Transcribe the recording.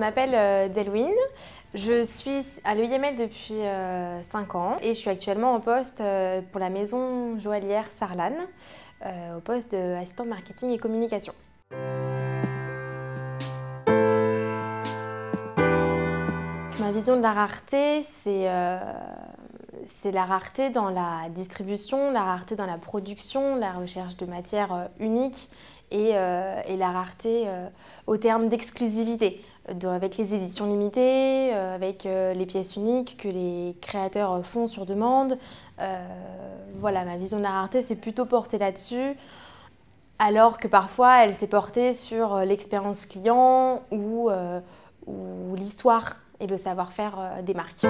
m'appelle euh, Delwyn, je suis à l'EIML depuis 5 ans et je suis actuellement en poste pour la maison joaillière Sarlan, au poste d'assistant marketing et communication. Ma vision de la rareté, c'est c'est la rareté dans la distribution, la rareté dans la production, la recherche de matières euh, uniques et, euh, et la rareté euh, au terme d'exclusivité, avec les éditions limitées, avec les pièces uniques que les créateurs font sur demande. voilà, ma vision de la rareté, c'est plutôt portée là-dessus alors que parfois elle s'est portée sur l'expérience client ou l'histoire et le savoir-faire des marques.